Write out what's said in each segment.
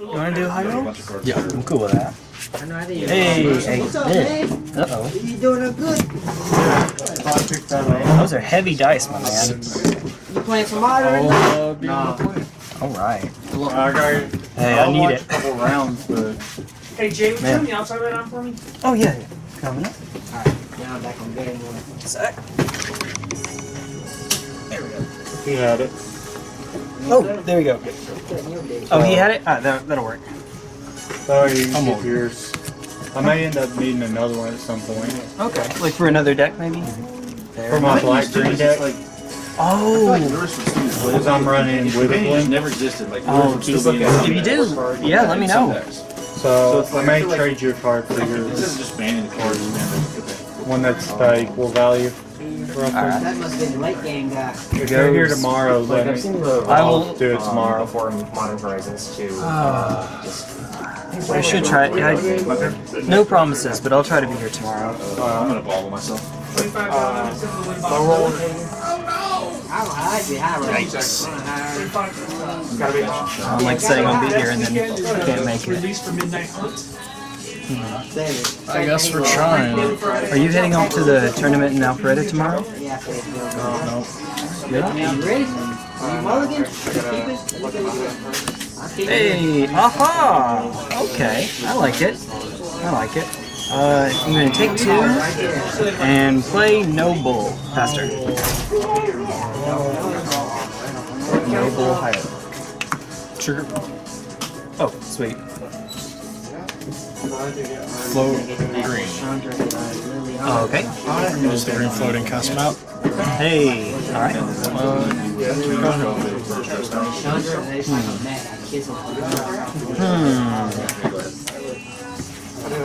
You want to do high roll? Yeah. I'm cool with that. I know I did. Hey, hey, What's up, hey. man? Uh oh. You doing it good? Those are heavy dice, my man. You playing some modern? Uh, be Nah. able to play. All right. I. Hey, I I'll need it. A couple rounds, but Hey, Jay, Man. turn the outside light on for me. Oh yeah, yeah. Coming up. All right, Now I'm back on game one. Sec. he had it. Oh, there we go. Oh, he had it. Ah, that, that'll work. So you I'm get over. yours. I may end up needing another one at some point. Okay. Like for another deck, maybe. There. For my black green deck, Oh. because I'm running with Advantage one. never existed. Like Oh, yours would still if some you do, yeah, let me know. decks. So it's I may I feel like- trade you a card for Instead yours. of just banning the cards, man. One that's uh, equal value. Roughly. Alright. That must have been late game guy. If you're here Goes- tomorrow, Like I've seen the I will do it um, tomorrow. before Modern Horizons too. Ah. just I should try. I, no promises, but I'll try to be here tomorrow. I'm gonna bobble myself. Twenty-five dollars. Uh, I don't hide you, high. Yikes. Gotta be. I don't like saying I'll be here and then can't make it. Release for midnight hunt. I guess we're trying. Are you heading off to the tournament in Alpharetta tomorrow? Yeah, said no. No. Good. You ready? Are you mulligan? Keep it? I'll keep it. Hey, aha! Okay, I like it. I like it. Uh, I'm gonna take two and play Noble faster. Noble Hierarch. Trigger. Oh, sweet. Float green. Oh, okay. Use the green floating cast them out. Hey, alright. Hmm.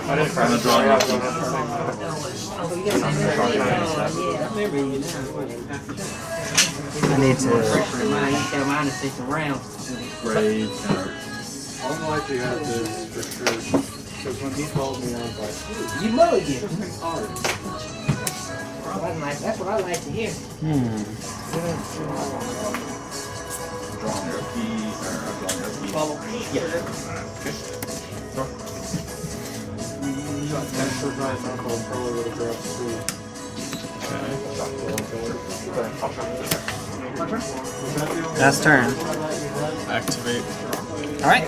I'm gonna draw you. I need to. Mine is six rounds. Brave. I'm glad you had this for sure. Because when he called me, I was like, You mulligan. That's nice. That's what I like to hear. Hmm. Drawing your key, or I'm drawing your key. Bubble. that's for my uncle, probably would have grabbed three. Last turn. Activate. Alright.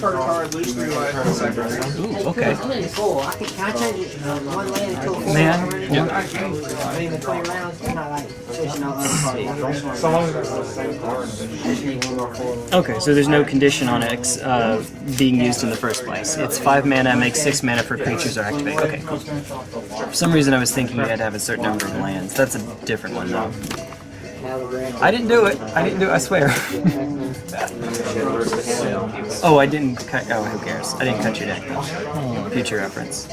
card, three life. Ooh, okay. Full. I can, I change it one land to four? Man. I the 20 rounds, not like. So long as the same card. Okay, so there's no condition on it uh, being used in the first place. It's five mana, makes six mana for creatures or activate. Okay, cool. For some reason, I was thinking you had to have a certain number of lands. That's a different one, though. I didn't do it. I didn't do it. I swear. oh, I didn't cut. Oh, who cares? I didn't cut your deck. though. Future reference.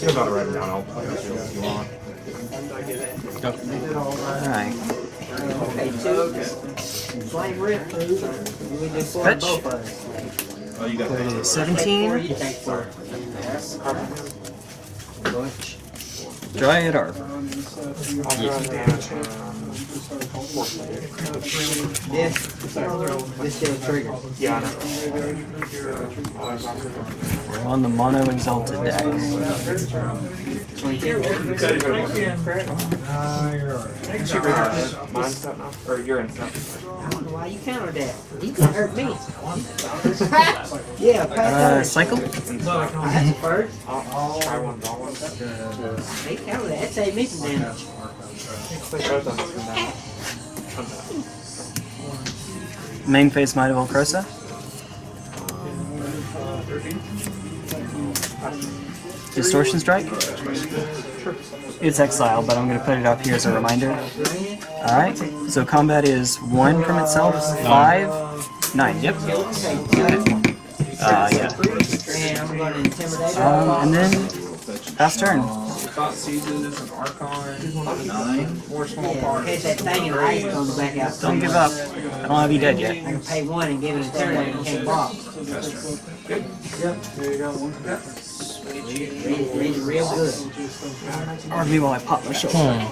You're about to write it down. I'll play it if you want. All right. Okay, two. It, Four, 17? you take four. Bunch. Dryad Arb. This, this still trigger. We're on the Mono Exalted deck. Mine's up now. Or you're in stuff. I don't know why you countered that. You can hurt me. yeah, Uh, pass cycle? that. That's a first. I'll try one, draw one. They countered that. That saved me some damage. Play both of them from that. Main phase Might of Old Krosa? Distortion Strike. It's exile, but I'm going to put it up here as a reminder. Alright, so combat is 1 from itself, 5, 9. Yep. Uh, yeah. And I'm gonna intimidate her. Um, and then, pass turn. Thought seizes and archon. Nine. More small parts. hit that thing and ice comes back out. Don't give up. I don't have you dead yet. I can pay one and give it a turn and you can't block. Read, read it real good. RV while I pop my shoulder.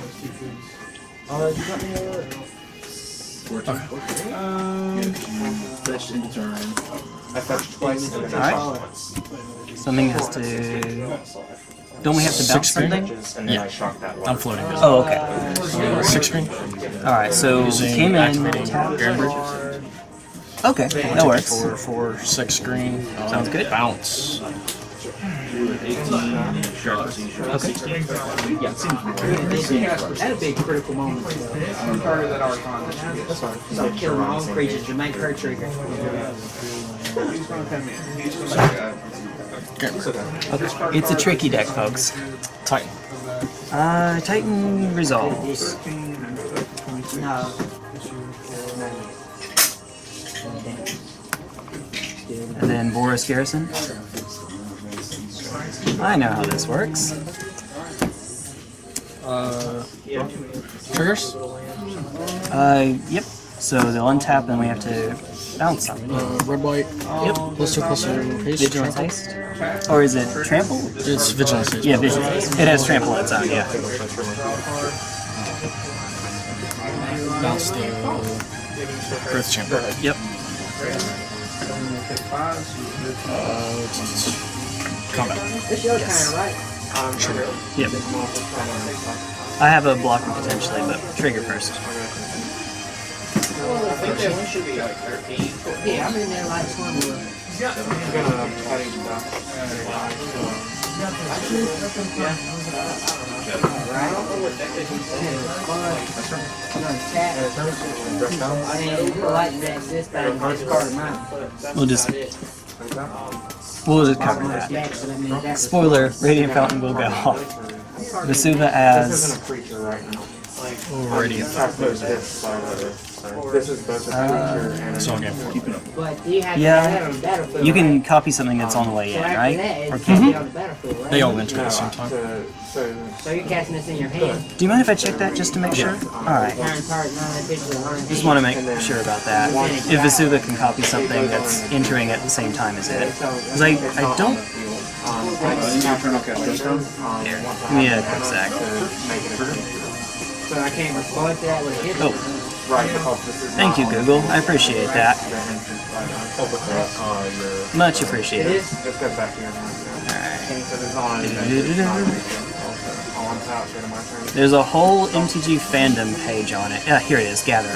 Fetch into turn. I fetched twice. and then I Alright. Something has to. Don't we have to bounce something? and then I that I'm floating. Oh, okay. Six screen. Alright, so we came in. Okay, that works. Four, four, six. Um, Sounds good. Bounce. Okay. That'd be a critical moment. Target that archon. That should get started. Start killing my creatures to make her trigger. He's gonna come in. He's gonna Okay. It's a tricky deck, folks. Titan. Uh, Titan resolves. No. And then Boros Garrison. I know how this works. Uh, triggers. Uh, yep. So they'll untap and we have to bounce something. Uh, red white. Yep. Plus two plus two. Haste. Vigilance haste? Or is it trample? It's vigilance. haste. Yeah, vigilance haste. It has trample on its own, yeah. Bounce the Earth Chamber. Yep. Uh, combat. It's your turn, right? Yep. I have a blocker potentially, but trigger first. I think that one should be like 13. Yeah, I'm in there like swimmer. I'm gonna cutting stuff. I'm gonna tap. And you like that, this thing, this card mine. We'll just we'll just cover that. Back, so that means that- Spoiler: Radiant Fountain will go off. Vesuva This as isn't a creature right now. Already. I put this side of it. So This is both a creature and a. So game four. But you have to Yeah. have that on the battlefield. you can right? copy something that's on the way So in, after right? that, Or can't can be on the battlefield, right? They all enter No, at the same time. so, so So you're casting this in your hand. Do you mind if I check that just to make sure? All right. Turn card, none of that bitch will learn. Just want to make sure about that. If Vesuva can copy something that's entering at the same time as it. Because I, I don't. Um, you turn off cast stress um, Here, one give me a quick sec. to make it a creature. So I can't respond to that with a hit. Oh, Right, because this is thank you, Google. I appreciate that. the entrance right now. Your, Much appreciated. is. this goes back to your hand. yeah. Alright. So it's on. it's not also on top, go to my turn. There's a whole MTG fandom page on it. Yeah, here it is. Gather.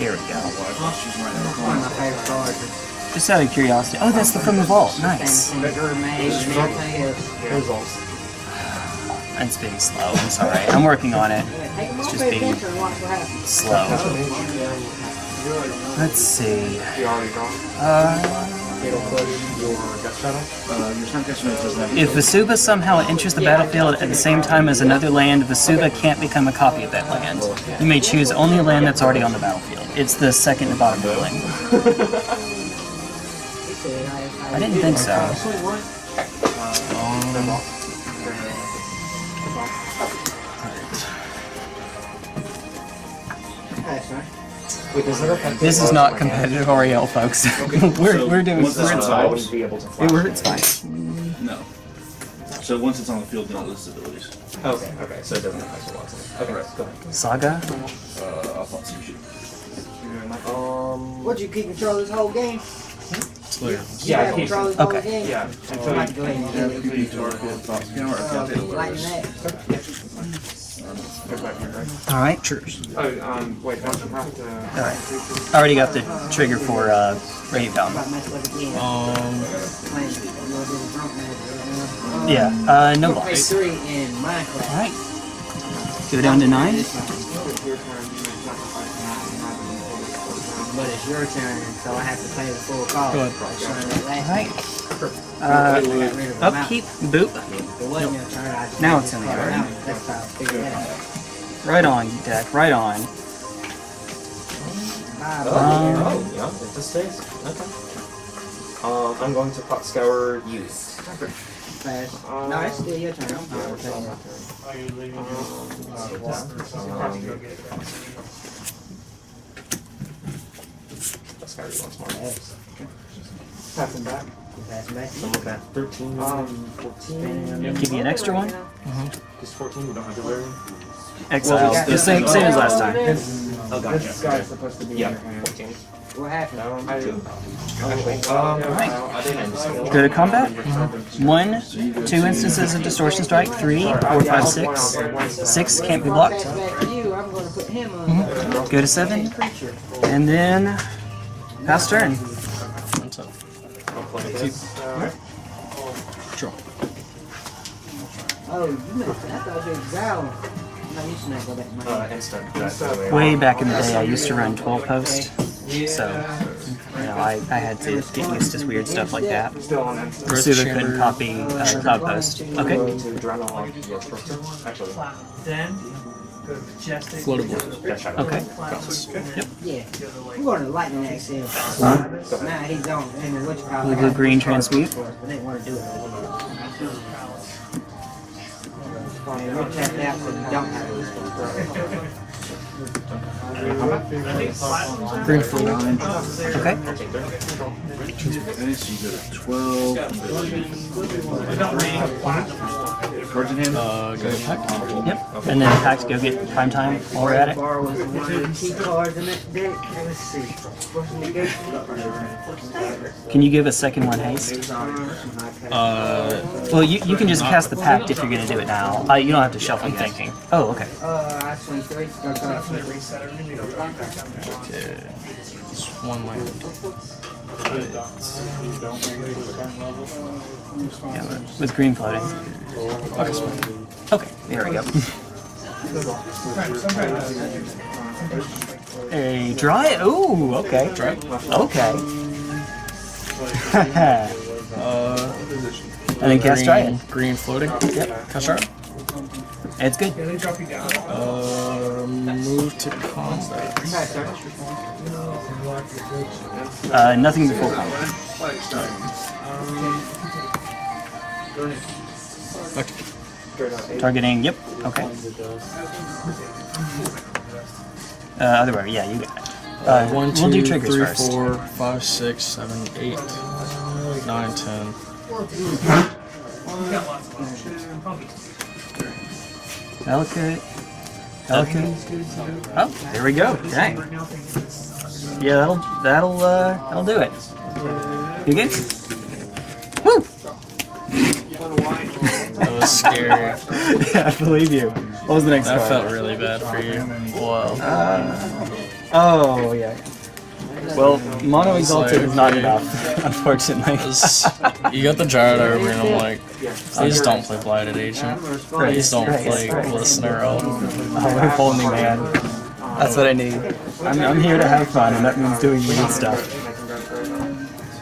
Here we go. One of my favorite cards. Just out of curiosity. Oh, that's the from the vault. Nice. It's being slow. I'm sorry. I'm working on it. Yeah, Take them It's just being attention and watch what happens. slow. Let's see. You already drawn. Uh, It'll push your guest shadow. Uh, your turn cast stress doesn't have if Vesuva somehow enters the battlefield at the same time as another land, Vesuva can't become a copy of that land. You may choose only a land that's already on the battlefield. It's the second to bottom ruling. I- I didn't think so. That's right. This is not competitive REL, folks. we're, So, we're doing once this we're is it's out, fine. be able to It works it's fine. No. So once it's on the field, then it lists abilities. Okay, okay, so it doesn't affect the Watson. Okay, go ahead. Saga? Uh, I thought some shit. Um, What, you keep control of this whole game? It's later. You Yeah, have keep- control of this whole okay. game? yeah, I'd until like you, to go ahead and do it. Could be target, thoughts, can or Uh, can't like that. go back here, right? Alright, cheers. Oh, um, wait, don't you have to? Alright. I already got the trigger for uh, Radiant Fountain. About mess with it again. Um, Playing a little bit of drunk magic. Yeah, uh, no Pay loss. three in my class. Alright. Go down to nine. Your turn, you may sacrifice nine, nine, nine, nine, but it's your turn, so I have to pay the full cost. Go ahead. So last Alright. I Uh, got rid of the amount. upkeep, boop. If it wasn't your turn, I just Now paid it's the in the full yard. amount. That's how I figured that out. Right on, deck, right on. Bye, Oh, bye. oh, yeah, it just stays. Okay. Um, I'm going to pot scour youth. Fast. No, it's still your turn. I'm fine with taking your turn. Pot scour you once more. Passing back. Pass back. So look at 13, Um, 14. Give me an extra one. Just 14, you don't have to worry. Exiles. The same, same as last time. Oh, gotcha. This guy's supposed to be Yeah, in your hand. 14. What happened? Down I- two. Actually, um, I didn't Go to combat. One, two instances of distortion strike. Three, four, five, six. Six can't be blocked. Pass back to you. I'm gonna put him on. Mm-hmm. Go to seven, and then pass turn. What's up? I'll play this. Sure. Oh, you missed. I thought you were exile. No, you should go back Uh, instant. Way. Way back in the day, I used to run 12 post, so you know I, I had to get used to weird stuff like that. Still on him. Earth Suva Chamber. couldn't copy uh, Cloudpost. Okay. Going to Drano on your first turn. Actually, Then, Floatable. Okay. Yep. Yeah. We're going to lightning next year. do the. Blue green transmute. Green. Okay. 12. Virgin Hand? Uh, go to Yep. Okay. And then Pax, go get prime time while we're at it. Can you give a second one haste? Uh, well, you, you can just cast the pact if you're going to do it now. Uh, you don't have to shuffle I'm thinking. Oh, okay. Okay. One land. But... Yeah, with- with green floating. Okay. Okay, there we go. A dry. Ooh, okay. Dry. Okay. Uh, and then cast Dryad. Green floating. Yep. Cast Dryad. It's good. Yeah, they drop you down. Uh, move to combat. Uh, nothing before combat. Okay. Targeting. Yep. Okay. Uh, other way. Yeah, you got it. Uh, One, we'll do two, triggers three, first. four, five, six, seven, eight, nine, ten. You got lots of options. Delicate. Delicate. Oh, there we go. Dang. Yeah, that'll that'll uh that'll do it. You good? scary. yeah, I believe you. What was the next That card? felt really bad for you. Wow. Uh, oh yeah. Well, mono exalted like, is not enough, unfortunately. You got the Gyro over, and I'm like, please don't play Blighted Agent. Please don't play right. Glistener Elf. Oh, if only, man. That's what I need. I'm, I'm here to have fun, and that means doing weird stuff.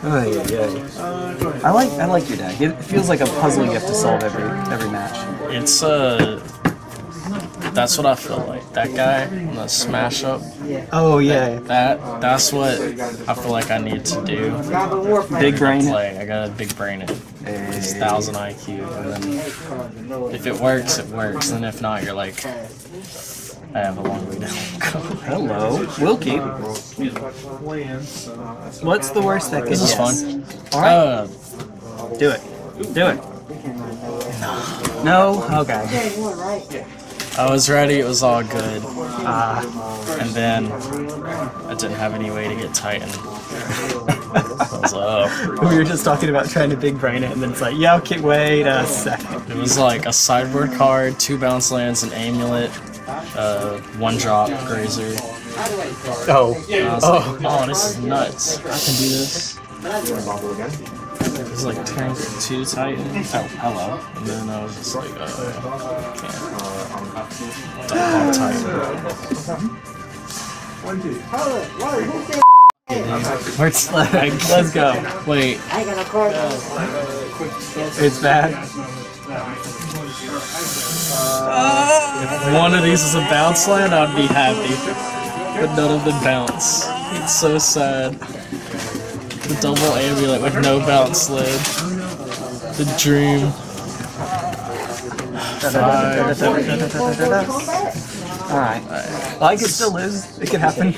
Ay, ay. I like I like your deck. It feels like a puzzle you have to solve every every match. It's uh, that's what I feel like. That guy, in the smash up, Oh yeah. that that's what I feel like I need to do. Big brain. Play. I got a big brain it. It's thousand IQ, and then if it works, it works, and if not, you're like, I have a long way to go. Hello, Wilkie. What's the worst that could This is fun. All right, Uh, do it. Do it. No. Okay. Yeah, you won, right? I was ready. It was all good, Ah. and then I didn't have any way to get Titan. I was like, oh. we were just talking about trying to big brain it, and then it's like, yeah, okay, wait a second. It was like a sideboard card, two bounce lands, an amulet, uh, one drop grazer. Oh. And Oh. like, oh, this is nuts. I can do this. It was like turn two Titan. Oh, hello. And then I was just like, uh, can't. Double Titan. Hold it. Whoa, who said Where's like, let's go. Wait, I got no card. It's bad. If one of these is a bounce land, I'd be happy. But none of them bounce. It's so sad. The double amulet with no bounce land. The dream. Alright. Well, I could still lose. It can happen.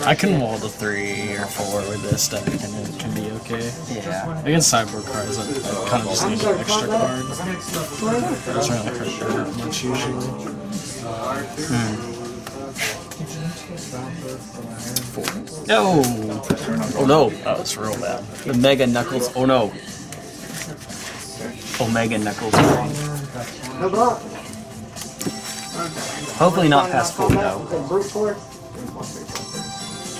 I can wall the three or four with this deck and it can be okay. Yeah. Against sideboard cards, I, I kind of just need an extra card. It doesn't really hurt that much usually. Hmm. No! Oh no! Oh, it's real bad. The Mega Knuckles. Oh no! Omega Knuckles. Hopefully not past full though. The brute force. Uh,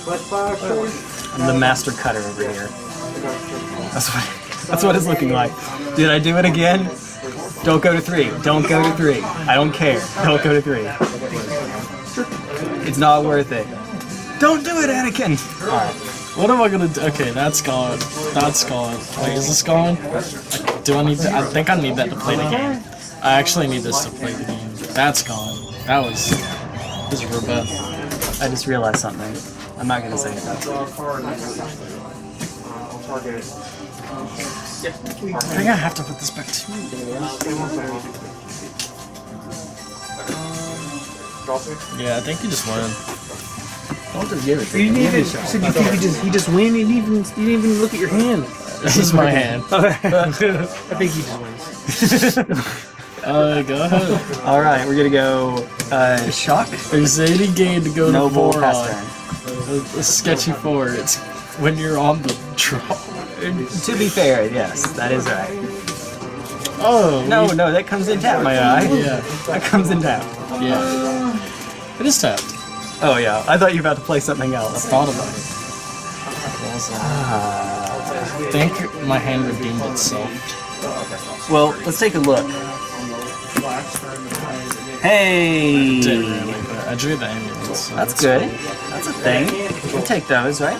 what fire sword? I'm the master cutter over here. That's what that's what it's looking like. Did I do it again? Don't go to three. Don't go to three. I don't care. Don't go to three. It's not worth it. Don't do it, Anakin! Alright. What am I gonna do? Okay, that's gone. That's gone. Wait, is this gone? Do I need to? I think I need that to play the game. I actually need this to play the game. That's gone. That was. This is real. I just realized something. I'm not gonna say it though. I think I have to put this back too. Yeah, I think you just win. Don't just give it to You me. didn't even, you said you think you just, you just win. You didn't even, you didn't even look at your hand. This is my hand. I think he just wins. Uh, go ahead. Alright, we're gonna go uh, shock. There's any game to go No to four on. A, a sketchy four. It's when you're on the draw. To be fair, yes, that is right. Oh No, we- no, that comes in tap, my eye. Yeah, That comes in tap. yeah. It is tapped. Oh yeah, I thought you were about to play something else. I thought about it. What was? I think my hand redeemed itself. Well, let's take a look. Hey! really, but I drew the ambulance. So That's good. That's a thing. We'll take those, right?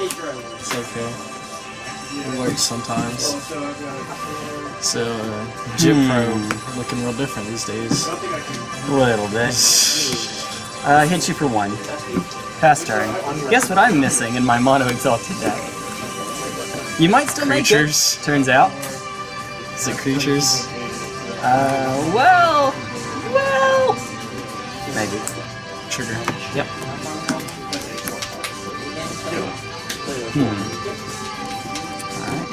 It's okay. It works sometimes. So, uh, Jib Pro looking real different these days. A little bit. Uh, I hit you for one. Pass turn. Guess what I'm missing in my mono exalted deck? You might still make Creatures. it. Turns out. Is it creatures? Uh, well, well, maybe. Trigger. Yep. Hmm. Alright.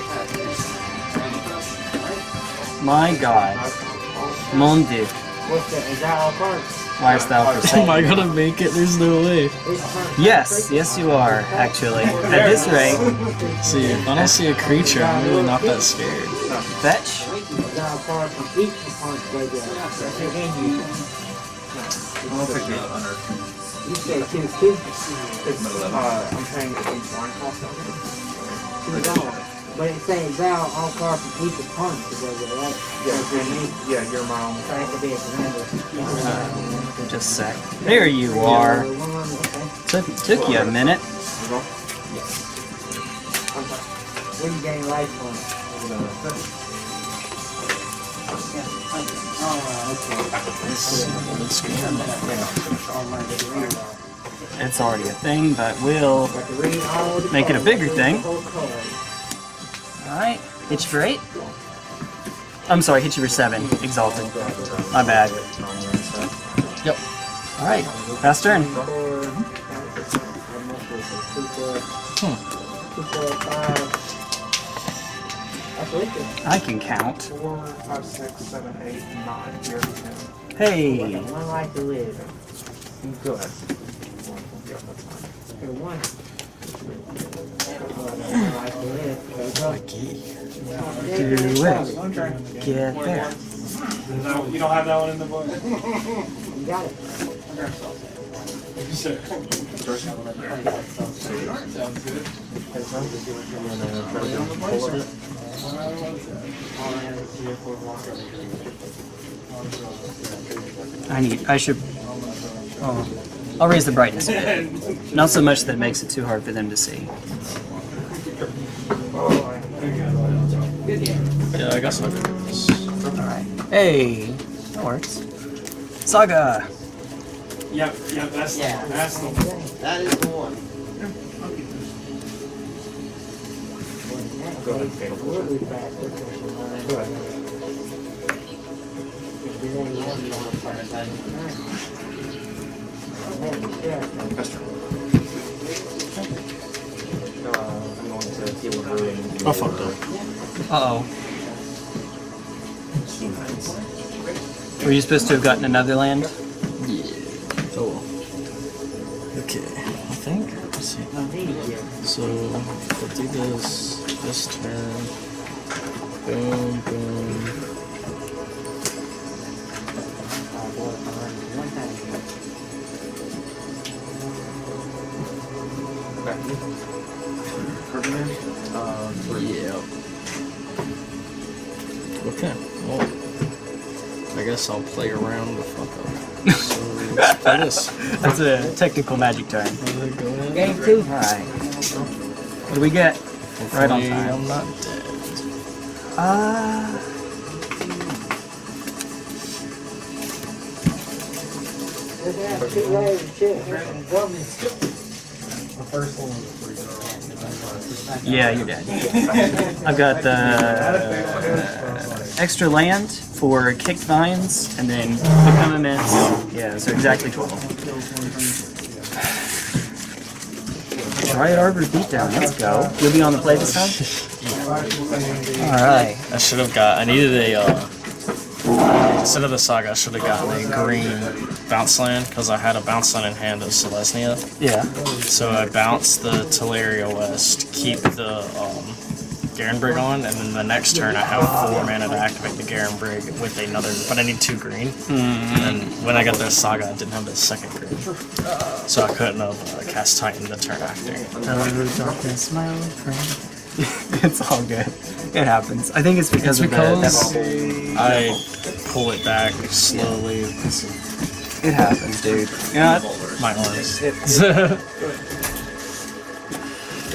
My God. Mon Dieu. What's that? Is that all? Why is thou forsaken? Am I gonna make it? There's no way. Yes, yes you are, actually. At this rate, See, if I don't see a creature, I'm really not that scared. fetch. Is that all cards from each opponent they get? That's your game you. I'll take the under. You say two, two, Uh, I'm paying each one cost. two dollars. But it says thou all cards from each opponent to go with it, right? Yeah, you're me. Yeah, you're my own. So it could be a commander. Just a sec. There you are. Took, took you a minute. What do you gain life from? It's already a thing, but we'll Read all the make it a bigger thing. Alright, hit you for eight. I'm sorry, hit you for seven. Exalted. My bad. Yep. Alright, fast turn. Hmm. I can count. Four, five, six, seven, eight, nine. You're ten. Hey! One life to live. Go ahead. Okay, one. One life to live. There you go. Do it. Get there. You don't have that one in the book? You got it. I need, I should, oh, I'll raise the brightness a bit. Not so much that it makes it too hard for them to see. Yeah, I guess I'll do this. Hey, that works. Saga. Yep, yep, that's, Yeah. that's the one. That is the one. Ahead. That's true. Uh, I'm going to deal with her and I fucked up. Uh oh. Were you supposed to have gotten another land? Oh well. Okay, I think. Let's see. So we'll do this this turn. Boom, boom. uh. Yeah. Okay. Well, I guess I'll play around the fuck up. So let's play this. That's a technical magic turn. Game two. Alright. What do we get? Right on time. I'm not dead. Uh, yeah, you're dead. I've got the uh, extra land for kicked vines and then become immense. Yeah, so exactly 12. Dryad Arbor beatdown, let's go. You'll be on the play this time? Alright. I should have got. I needed a. Uh, instead of the saga, I should have gotten a green bounce land because I had a bounce land in hand of Selesnya. Yeah. So I bounced the Tolaria West, keep the um, Garen Brig on, and then the next turn I have four mana to activate the Garen Brig with another. But I need two green. And then when I got the saga, I didn't have the second green, so I couldn't have uh, cast Titan the turn after. Darkness, my old friend. it's all good. It happens. I think it's because It's of because the. I pull it back slowly. It's It happens, dude. You know what? my arms.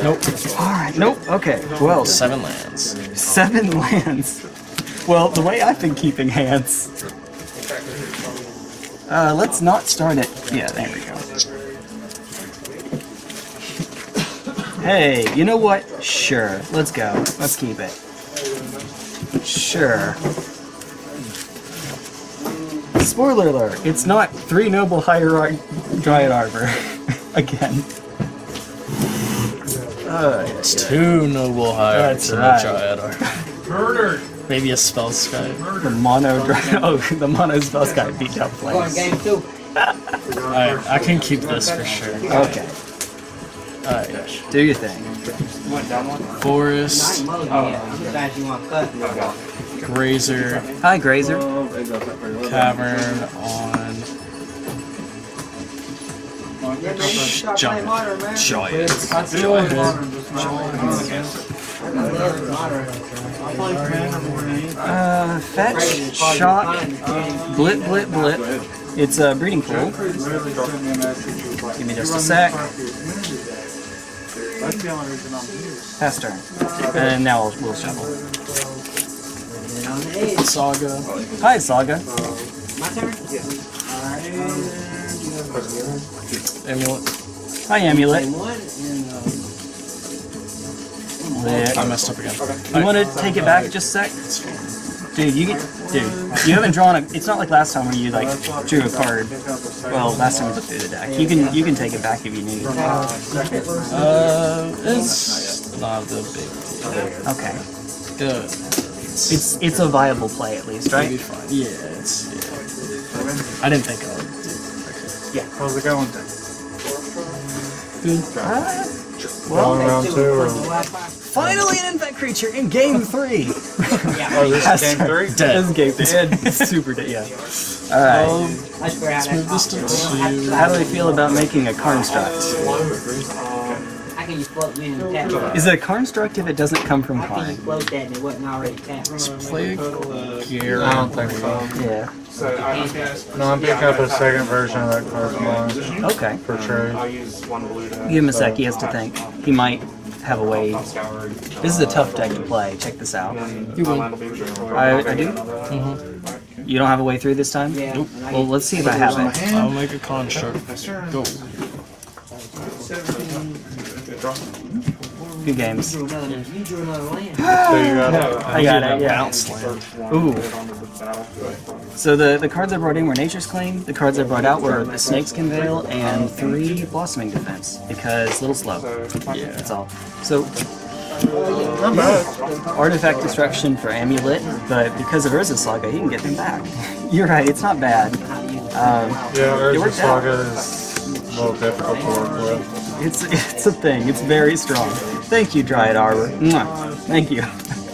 Nope. Alright, nope. Okay. Well, Seven lands. seven lands. Well, the way I've been keeping hands. Uh, let's not start it. Yeah, there we go. Hey, you know what? Sure. Let's go. Let's keep it. Sure. Spoiler alert, it's not three noble hierarch Dryad Arbor. Again. Uh, It's two noble hierarchs That's in right. the Dryad are. Murdered! Maybe a Spellskite. the mono Dryad. Oh, the mono spell got beat down Going flames. game two. Alright, I can keep this for sure. Okay, Alright. do your thing. Forest, Nine yeah. I'm glad you want cut. Grazer, Hi, Grazer. Cavern on Stop Jump. playing modern, man. Giant. Uh, fetch, shock, blip, blip, blip. It's a breeding pool. Give me just a sec. That's the only reason I'm here. Pass turn. And now we'll, we'll shuffle. On the edge. Saga. Hi, Saga. My turn? Amulet. Hi, Amulet. One and, Lit. I messed up again. You want to take it back just a sec? Dude, you get, dude, you haven't drawn a. It's not like last time where you like drew a card. Well, last time we looked through the deck. You can you can take it back if you need. Uh, it's not the big deal. Okay, Good. it's it's a viable play at least, right? Yeah, it's yeah. I didn't think I would do. How's it going? Uh, Well, round two or? finally, an infect creature in game three. Oh, this is game three? Dead. This is game three. It's super dead. Yeah. All right. I how Let's move this to. How do we feel about making a construct? How can you float me and tap it? Is it a construct if it doesn't come from How can you Karn? float that and it wasn't already tapped? Play I don't think so. Yeah. No, I'm picking up a second version of that card tomorrow Okay. for trade. I'll use one blue to. Give him a sec. He has to think. He might have a way. This is a tough deck to play. Check this out. You win. I, I do. Mm-hmm. You don't have a way through this time. Nope. Well, let's see if I have it. I'll make a construct. Go. Good games. You drew another land. So you got I got it. Yeah. Ooh. So the, the cards I brought in were Nature's Claim. The cards I brought out were the Snakeskin Veil and three Blossoming Defense because little slow. Yeah, that's all. So not bad. Artifact Destruction for Amulet, but because of Urza Saga, he can get them back. You're right, it's not bad. Um, Yeah, It Urza out. Saga is a little difficult to work with. it's it's a thing. It's very strong. Thank you, Dryad Arbor. Mwah. Thank you.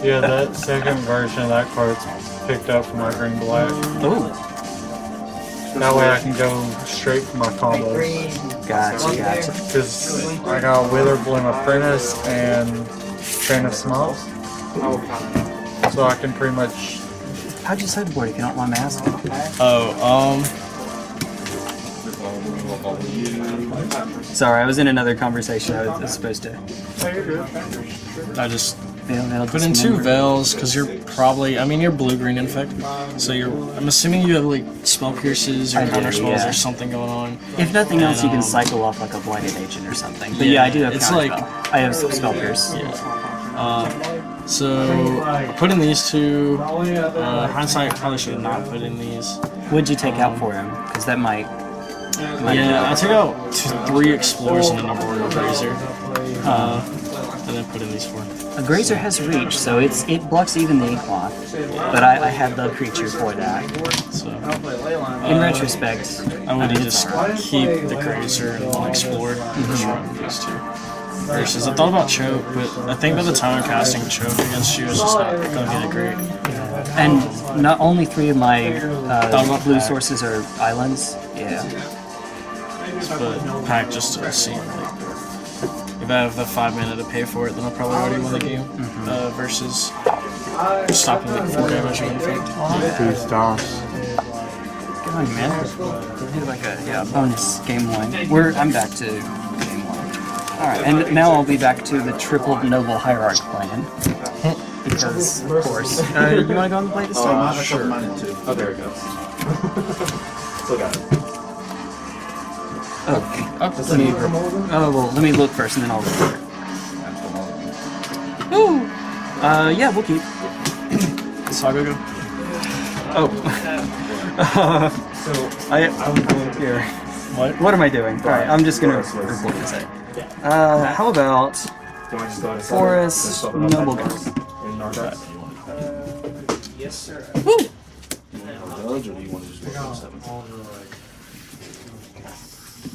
Yeah, that second version of that card's picked up from my green black. Oh, That way I can go straight for my combos. gotcha, gotcha. Because I got Witherbloom Apprentice and Chain of Smog. So I can pretty much. How'd you sideboard if you don't mind me asking? Oh, um, Sorry, I was in another conversation. I was, supposed to. I just put in two veils because you're probably. I mean, you're blue green infect, so you're. I'm assuming you have like spell pierces or I do, counter spells yeah. or something going on. If nothing else, you can um, cycle off like a blighted agent or something. But yeah, I do have it's like- I have some spell pierce. Yeah. Uh, so I put in these two. Uh, hindsight probably should not put in these. What'd you take out for him? Because that might. Yeah, I took out two, three explorers and an arboreal grazer. Uh, and then put in these four. A grazer has reach, so it's it blocks even the inkmoth. But I, I have the creature for that. So In Uh, retrospect, I would just keep the grazer and one explorer and just run these two. Versus, I thought about choke, but I think by the time I'm casting choke against you, it's just not going to be that great. and not only three of my uh, blue sources are islands. Yeah. But pack just to see like, if I have the five mana to pay for it, then I'll probably already win the game. Uh, versus just stopping like four damage in effect. These DOS. Good on you, man. Did like a yeah bonus game one. We're I'm back to game one. All right, and now I'll be back to the triple noble hierarch plan. Because of course, uh, you want to go on the play this time? Uh, sure. Mine in two. Oh, there it goes. Still got it. Oh, let me. Oh well, let me look first, and then I'll report. I'm. Ooh. Uh, yeah, we'll keep. Saga go. Oh. So, I, I'm going here. What? What am I doing? All right, I'm just gonna report this. Uh, how about do I just go to Forest Noble Guard? in Yes, sir. Judge, or do you want to just go to seven?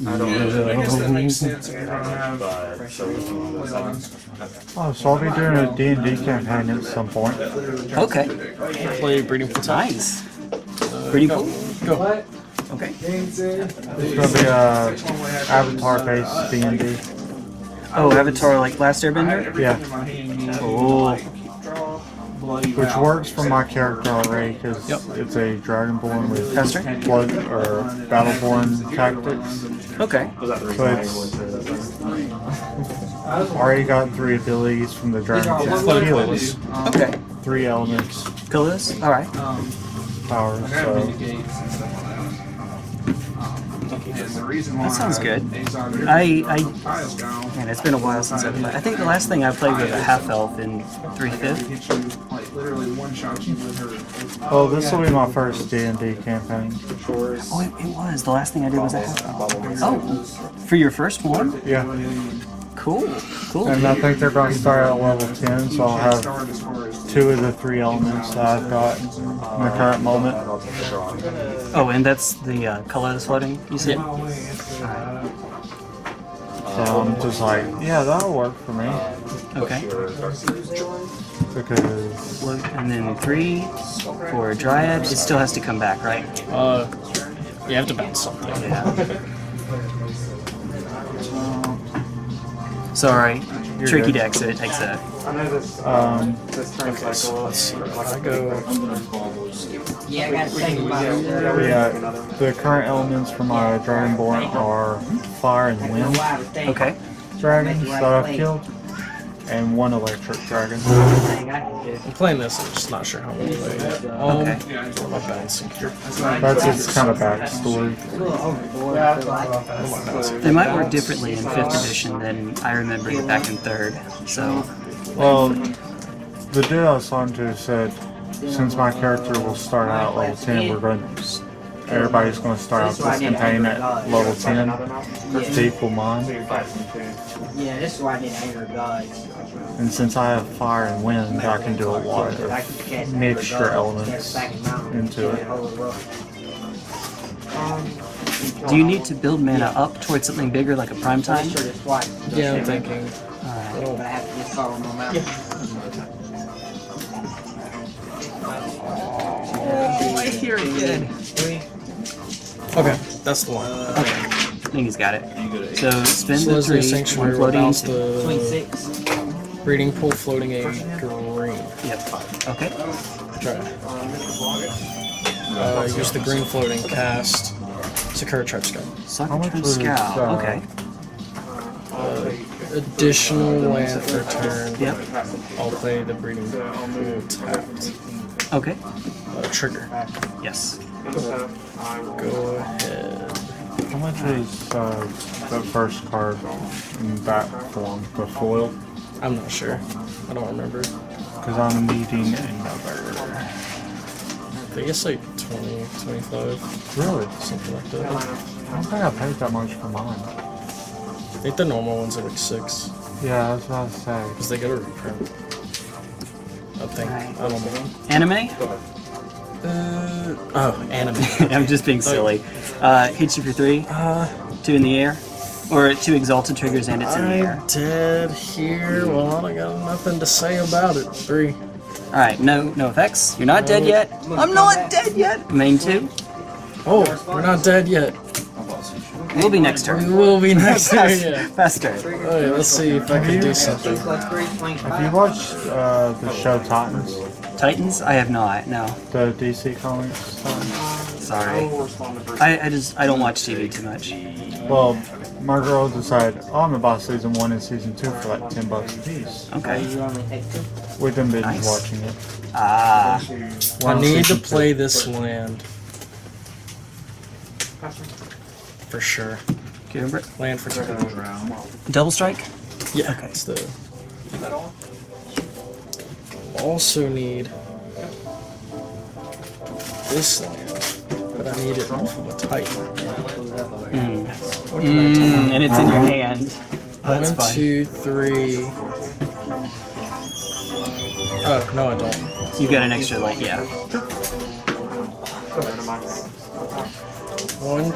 I guess that makes sense. if you're gonna have But, so, uh. Oh, so I'll be doing a D&D campaign at some point. Okay, Play Breeding Pool Time. nice. Pretty cool. Go. Okay. It's gonna be a avatar-based D&D. Oh, Avatar like Last Airbender? Yeah, Oh, which works for my character already because it's a dragonborn with Faster? blood or battleborn tactics. okay. Was So it's why you went to already got three abilities from the dragon healers, Okay. three elements, Colorless? Alright. powers. So That sounds good. I, I, man, it's been a while since I've played. I think the last thing I played was a half elf in 3 5th. literally one shot you with her. Oh, this will be my first D&D campaign. Oh, it, it was. The last thing I did was a half elf. Oh, for your first one? Yeah, Cool. Cool. and I think they're going to start at level 10, so I'll have Start as far as two of the three elements that I've got in the current moment. Oh, and that's the uh, colorless floating, you said? So I'm just like, yeah, that'll work for me. Okay. Because Look, and then 3 for Dryad. It still has to come back, right? Uh, you have to bounce something. Yeah. Sorry. You're Tricky good. deck, so it takes a. um, Okay, so let's see. If I go. Yeah, I gotta think about it. yeah, the current elements for my dragonborn are fire and wind Why to think. Okay. dragons that I've killed. And one electric dragon. I can do. I'm playing this, I'm just not sure how I'm gonna play it. Um, Okay. what am I balancing here? That's its kind of backstory. A little overboard. I feel like. They might work differently in fifth edition than I remember it back in third. So Well, the dude I was talking to said, since my character will start out at level 10, we're going to, everybody's going to start out this campaign at level 10 to equal mine. Yeah, this is why I need Anger of Gods. And since I have fire and wind, I can do a lot of can cast Anger of mixture elements cast back and mountain, into it. hold it up. do you need to build mana up towards something bigger like a prime time? Sure, this twice. Yeah, I'm thinking. But I have to just follow my mountain. Oh, I hear it good. Okay, that's the one. Okay. I think he's got it. So spend So the is the one sanctuary floating into. The six. breeding pool floating a green. Yep. Okay. Try. Uh, use the green floating cast. Sakura Trap Sky. Sucker much True was, Scout. uh, Okay. Additional land for turn. Yep. I'll play the breeding pool tapped. Okay. Uh, trigger. Yes. Go ahead. How much is uh, the first card in that form, the foil? I'm not sure. I don't remember. Because I'm needing another. I think it's like 20, 25, Really? something like that. I don't think I paid that much for mine. I think the normal ones are like 6. Yeah, that's what I was saying. Because they got a reprint. I think. I don't know. Anime? Uh, oh, anime. I'm just being silly. Uh, hits you for three. Uh, Two in the air. Or two exalted triggers and it's in the air. I'm dead here. Well, I got nothing to say about it. Three. Alright, no no effects. You're not dead yet. I'm not dead yet. Main two. Oh, we're not dead yet. We'll be next We'll be next turn. Yeah. Fast turn. Alright, let's see if I can do something. Have you watched uh, the show Titans? Titans? I have not, no. The DC Comics? Titans? Sorry. I, I just I don't watch TV too much. Well, my girl decided, oh, I'm gonna buy season one and season two for like 10 bucks a piece. Okay. You only take. We've been binge Nice. watching it. Ah. I need to season two. play this land. For sure. Do you remember? Land for turn. Double strike? Yeah, okay. it's the. Also need this land, but I need it from a Titan. Mm. What can I do? Mm, and it's in your hand. That's One, fine. two, three. Oh no, I don't. You got an extra light, yeah. One,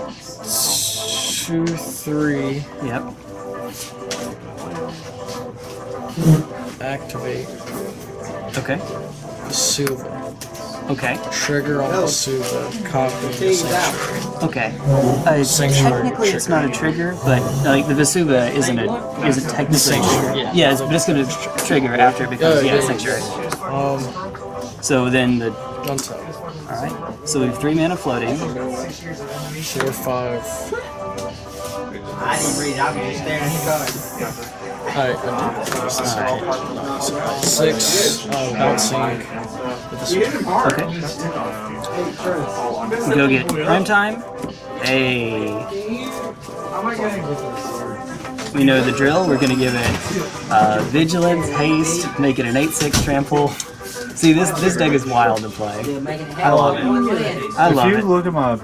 two, three. Yep. Activate Okay. Vesuva. Okay. Trigger on Vesuva. Copy the sanctuary. Okay. Uh, Sanctuary technically, it's not a trigger, but like the Vesuva isn't a isn't technically. Sanctuary, yeah. Yeah, it's, but it's going to tr- trigger after it becomes Oh, yeah, yeah. sanctuary. Um, So then the untap. all right. So we have three mana floating. Four, five. I didn't read it. I was just staring at the card. Alright, I do. This is okay. Six. Uh, bouncing. With this one. Okay. Go get prime time. Hey. We know the drill. We're gonna give it uh, vigilance, haste, make it an eight-six trample. See, this this deck is wild to play. I love it. I love it. if love you it. look at my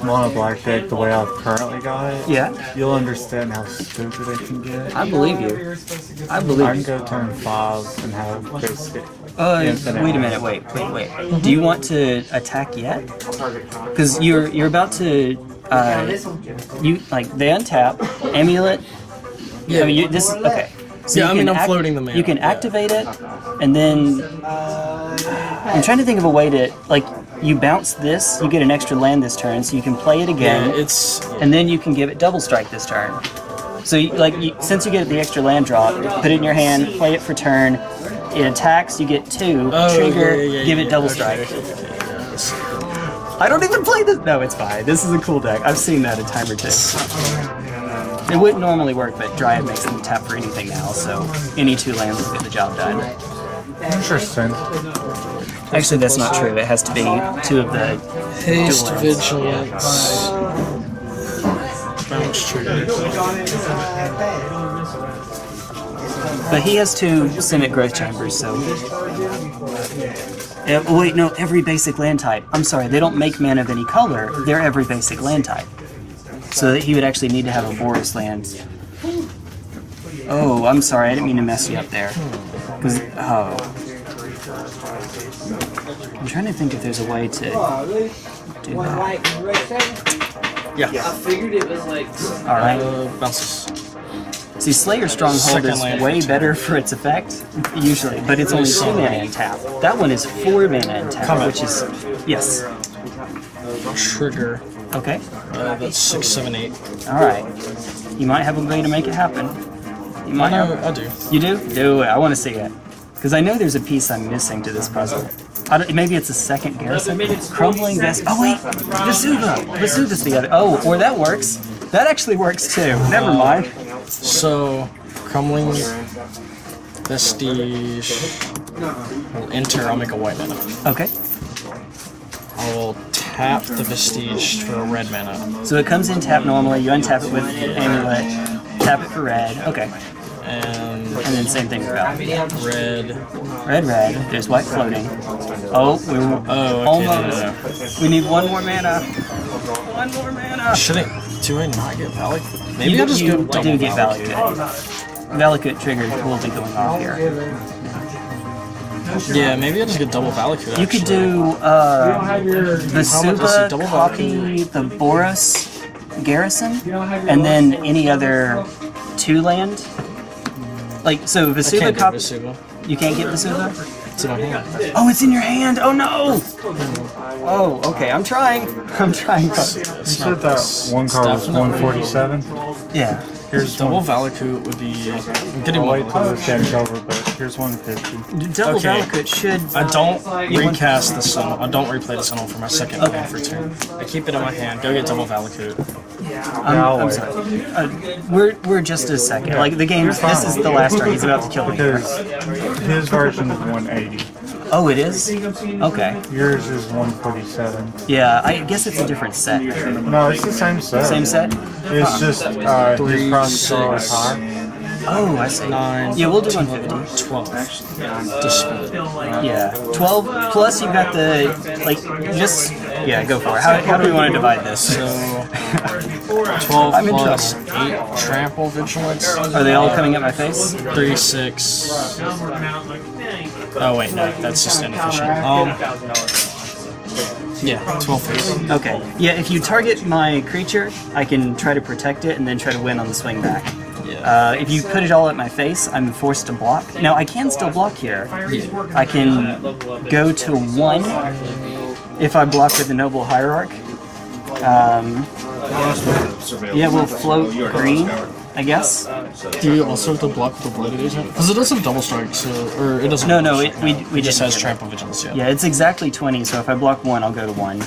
black, mono black deck the way I've currently got it, Yeah, you'll understand how stupid it can get. I believe you. I believe I can you. go turn five and have basically. Uh, Infinite. wait a minute. Wait, wait, wait. Do you want to attack yet? Because you're you're about to. Uh, you like they untap amulet. Yeah. I mean, you, this is okay. So Yeah, I mean, I'm floating the mana, You can yeah. activate it, and then I'm trying to think of a way to like you bounce this, you get an extra land this turn, so you can play it Yeah, again, it's. and then you can give it double strike this turn. So you, like you, since you get the extra land drop, put it in your hand, play it for turn. It attacks, you get two, Oh, trigger, yeah, yeah, give yeah, it double okay, strike. okay. I don't even play this. No, it's fine. This is a cool deck. I've seen that a time or two. It wouldn't normally work, but Dryad makes them tap for anything now, so any two lands will get the job done. Interesting. Actually, that's not true. It has to be two of the Haste, dual vigilance. Bounce trigger. But he has two Simic growth chambers, so. Uh, wait, no, every basic land type. I'm sorry, they don't make mana of any color. They're every basic land type. So that he would actually need to have a Boros land. Oh, I'm sorry, I didn't mean to mess you up there. Because, oh. I'm trying to think if there's a way to do that. I figured it was like. Alright. Uh, bounces. See, Slayer Stronghold Second is way better for its effect, usually, but it's only two mana in tap. That one is four mana in tap, Comment. which is yes. Trigger. Okay, Uh, that's six, seven, eight. all right. You might have a way to make it happen. You I might know, have. I do. You do? Do it. I want to see it because I know there's a piece I'm missing to this puzzle. I don't, maybe it's a second garrison. Crumbling vest. Oh wait, Vesuva. Vesuva's the other. Oh, or that works. That actually works too. Never uh, mind. So, crumbling vestige. I'll enter. I'll make a white mana. Okay. I will tap the vestige for a red mana, So it comes in tap normally. You untap it with amulet. Tap it for red. Okay. And And then same thing for Val. red. Red, red. There's white floating. Oh, we were Oh, okay, almost. no, no, We need one more mana. One more mana. Should I? Do I not get valid? Maybe you I'll just you go double do get value. Valakut trigger will be going off here. Yeah, maybe I'll just get double valid. You could do uh, How much is Vesuva, it? Double copy the Boros garrison, and then any other two land. Like so, I Vesuva can't do copy. Vesuva. You can't get Vesuva. It's in my hand. Oh, it's in your hand. Oh no. Oh, okay. I'm trying. I'm trying. You said that one card was 147. Yeah. Here's Double one. Valakut would be. Uh, I'm getting I'll one. wait till over, but here's 150. Double Okay. Valakut should. I don't recast the Sun. I don't replay the Sun for my second okay. for turn. I keep it in my hand. Go get double Valakut. I'm, I'll I'm sorry. Uh, we're we're just a second. Like the game. This is the last turn. He's about to kill me. Because his version is 180. Oh, it is. Okay. Yours is 147. Yeah. I guess it's a different set. No, it's the same set. Same set. It's just uh, Three, his processor six. is. Oh, I see. Nine. Yeah, we'll do 150. 12. Just split. Yeah. 12 plus. you've got the like. Just yeah. Go for it. How, how do we want to divide this? So 12 I'm in plus 8 trample vigilance. Are they all coming at my face? 3, 6. Oh, wait, no, that's just inefficient. Um, yeah, 12 face. Okay. Yeah. If you target my creature, I can try to protect it and then try to win on the swing back. Uh, if you put it all at my face, I'm forced to block. Now I can still block here. I can go to one if I block with the noble hierarch. Um, yeah, we'll float green, I guess. Do you also have to block with the Blighted Agent? Because it does have double strike, so or it doesn't. No, no, it, we, we it just has trample vigilance. Yeah. Yeah, it's exactly 20, so if I block one, I'll go to one.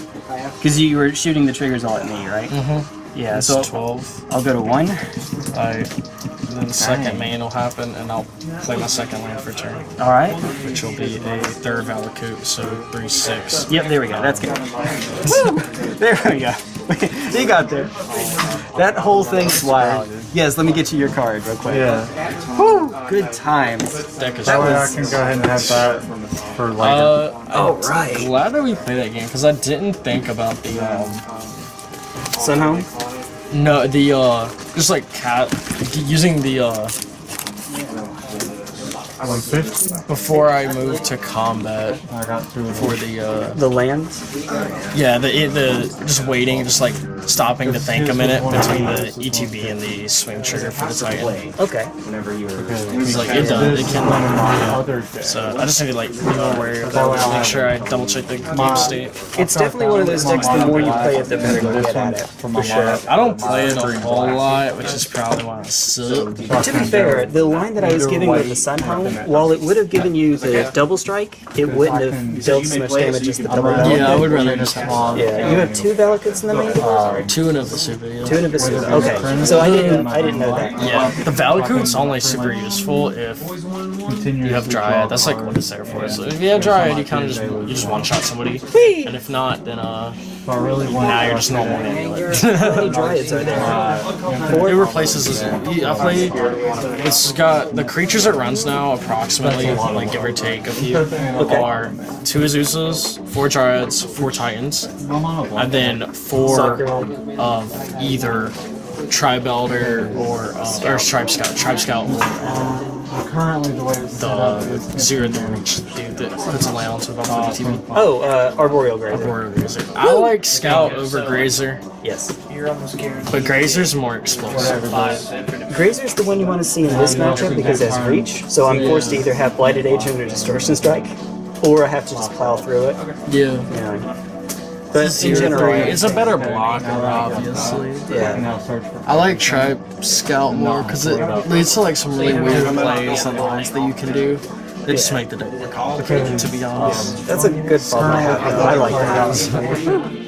Because you were shooting the triggers all at me, right? Mm-hmm. Yeah, It's so 12. I'll go to one. I and then second main will happen, and I'll play my second land for turn, Alright. which will be a third Valakut, so three six. Yep, there we go. That's good. Woo! There we go. you got there. That whole thing's wild. Yes, let me get you your card real quick. Yeah. Woo! Good times. Deck That way I can go ahead and have that for later. Uh, Oh, I'm right. glad that we played that game because I didn't think about the um Sunhome? No the uh just like cat using the uh 150. before I moved to combat I got two of for the uh The lands? yeah the the just waiting just like stopping to think a minute between the ETB and the swing trigger for the Titan. Okay. Whenever you're like it does it can one of my other decks. so I just need to like be more aware of that, make sure I double check the game state. It's definitely one of those decks, the more you play it, the better you get at it. for For sure. I don't play it a whole lot, which is probably why I suck. To be fair, the line that I was giving with the Sun Home while it would have given you the double strike, it wouldn't have dealt so much damage as the double Valakut. Yeah, I would rather just have Yeah, you have two Valakuts in the main? two and a Vesuva. Two in a Vesuva. Okay, so I didn't, I didn't know that. Yeah, the Valakut's only super useful if you have Dryad. That's like what it's there for. So if you have Dryad, you kind of just you just one shot somebody, and if not, then uh, I really want now you're just normal amulet. How many Dryads are there? It replaces this. I play. It's got the creatures it runs now approximately like give or take a few are two Azusas, four Dryads, four Titans, and then four of either Tribe Elder or uh, or Tribe Scout. Tribe Scout or currently the way it's set up the is Zero the Reach dude that puts a lay on to about the TV. Oh, uh, Arboreal Grazer. Or Grazer. I like Scout over Grazer, Yes. You're almost guaranteed. but Grazer's more explosive. Grazer's the one you want to see in this matchup because it has reach, so I'm forced to either have Blighted Agent or Distortion Strike, or I have to just plow through it. Yeah. Yeah. But in general. It's a better blocker, obviously. yeah. now search for I like Tribe Scout more because it leads to like some really weird plays and lines that you can do. They just make the deck more complicated, to be honest. That's a good problem I like that.